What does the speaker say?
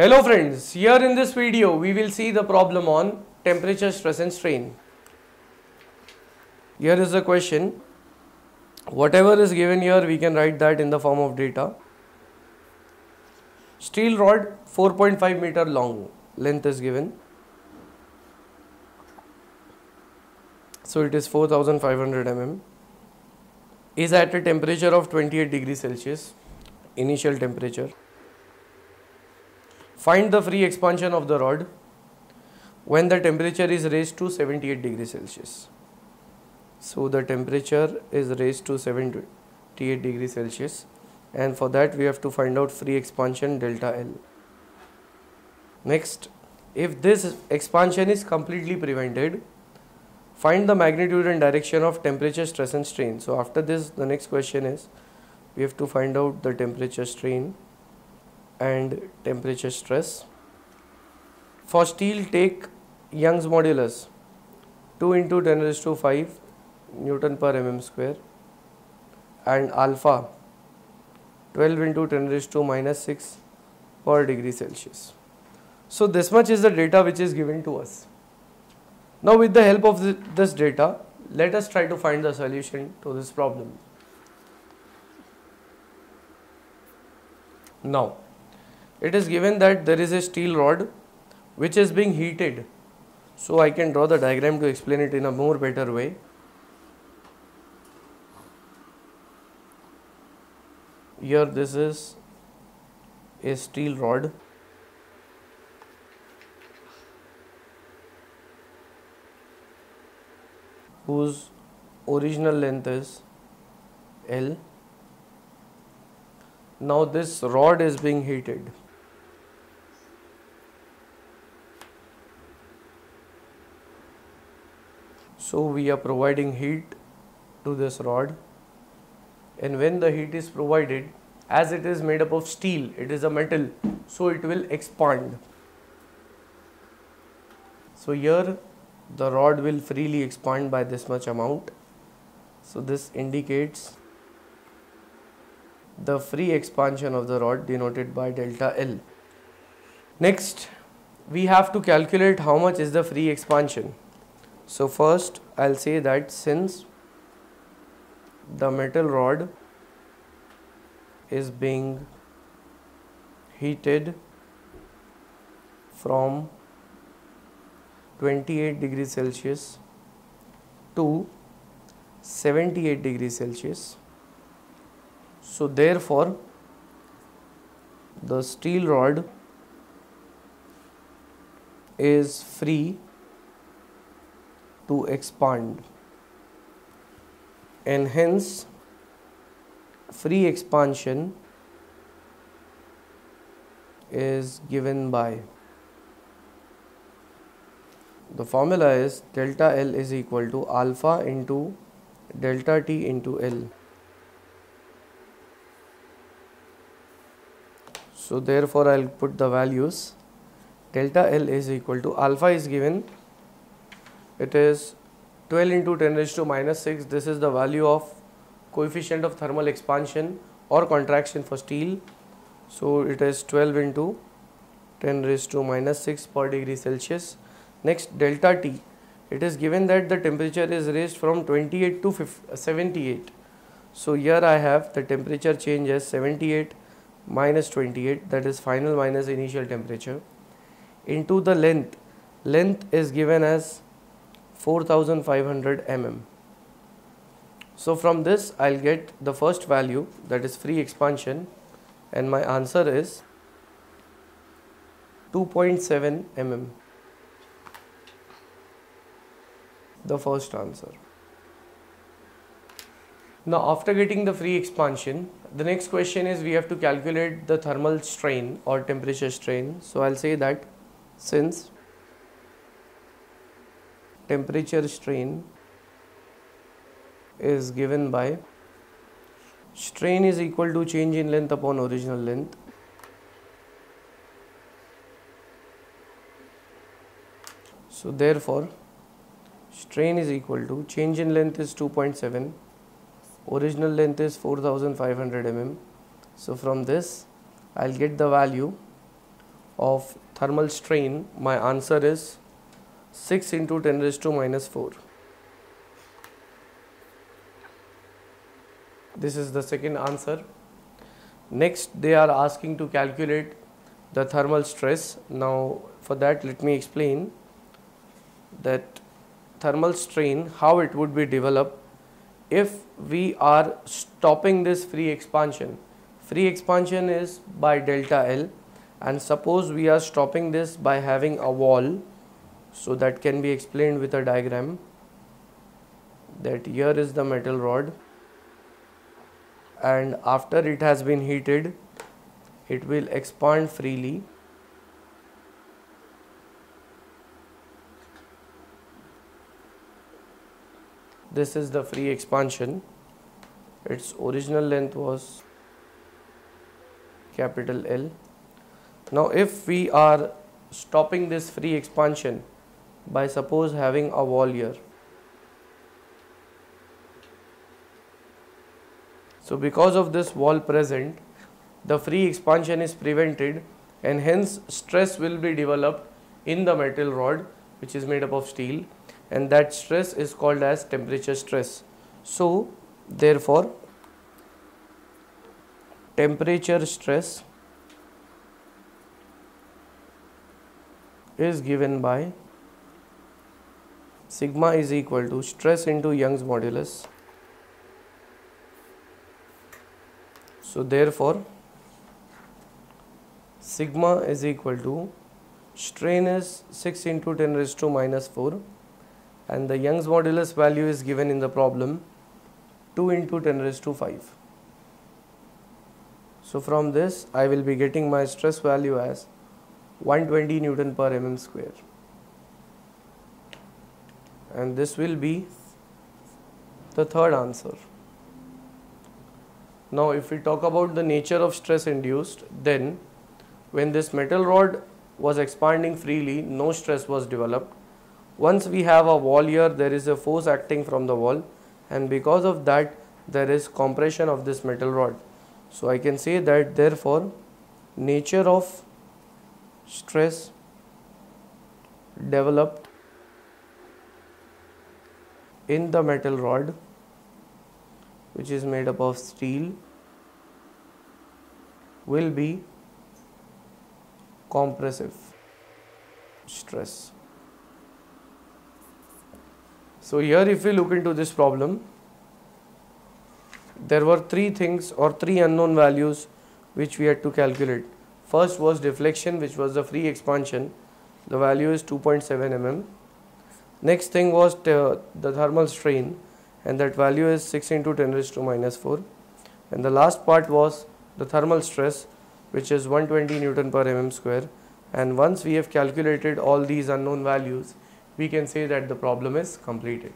Hello friends, here in this video we will see the problem on temperature, stress and strain. Here is the question. Whatever is given here we can write that in the form of data. Steel rod 4.5 meter long length is given. So it is 4500 mm is at a temperature of 28 degrees Celsius initial temperature. Find the free expansion of the rod when the temperature is raised to 78 degrees Celsius. So the temperature is raised to 78 degrees Celsius and for that we have to find out free expansion delta L. Next, if this expansion is completely prevented, find the magnitude and direction of temperature, stress and strain. So after this the next question is we have to find out the temperature strain and temperature stress. For steel take Young's modulus 2 into 10 raised to 5 Newton per mm square and alpha 12 into 10 raised to minus 6 per degree Celsius. So this much is the data which is given to us. Now with the help of this data, let us try to find the solution to this problem. Now, it is given that there is a steel rod which is being heated. So I can draw the diagram to explain it in a more better way. Here this is a steel rod whose original length is L. Now this rod is being heated. So we are providing heat to this rod and when the heat is provided as it is made up of steel it is a metal so it will expand. So here the rod will freely expand by this much amount so this indicates the free expansion of the rod denoted by delta L. Next we have to calculate how much is the free expansion. So first I'll say that since the metal rod is being heated from 28 degrees Celsius to 78 degrees Celsius. So therefore the steel rod is free to expand. And hence free expansion is given by. The formula is delta L is equal to alpha into delta T into L. So therefore I'll put the values. Delta L is equal to alpha is given it is 12 into 10 raised to minus 6 this is the value of coefficient of thermal expansion or contraction for steel. So it is 12 into 10 raised to minus 6 per degree Celsius. Next delta T, it is given that the temperature is raised from 28 to uh, 78. So here I have the temperature change as 78 minus 28 that is final minus initial temperature. Into the length. Length is given as 4500 mm. So from this I'll get the first value that is free expansion and my answer is 2.7 mm. the first answer. Now after getting the free expansion, the next question is we have to calculate the thermal strain or temperature strain. So I'll say that since temperature strain is given by strain is equal to change in length upon original length. So therefore strain is equal to change in length is 2.7 original length is 4500 mm so from this I'll get the value of thermal strain. My answer is 6 into 10 raised to minus 4 this is the second answer. Next they are asking to calculate the thermal stress. Now for that let me explain that thermal strain how it would be developed. If we are stopping this free expansion free expansion is by delta L. And suppose we are stopping this by having a wall so that can be explained with a diagram that here is the metal rod. And after it has been heated it will expand freely. This is the free expansion. Its original length was capital L. Now if we are stopping this free expansion by suppose having a wall here So because of this wall present, the free expansion is prevented and hence stress will be developed in the metal rod which is made up of steel and that stress is called as temperature stress. So therefore temperature stress is given by sigma is equal to stress into Young's modulus So therefore sigma is equal to strain is 6 into 10 raised to minus 4 and the Young's modulus value is given in the problem 2 into 10 raised to 5. So from this I will be getting my stress value as 120 Newton per mm square and this will be the third answer. Now if we talk about the nature of stress induced then when this metal rod was expanding freely no stress was developed. Once we have a wall here there is a force acting from the wall and because of that there is compression of this metal rod. So I can say that therefore nature of stress developed in the metal rod which is made up of steel will be compressive stress. So here if we look into this problem, there were three things or three unknown values which we had to calculate. First was deflection which was the free expansion, the value is 2.7 mm. Next thing was the thermal strain and that value is 6 into 10 raised to minus 4 and the last part was the thermal stress which is 120 Newton per mm square and once we have calculated all these unknown values we can say that the problem is completed.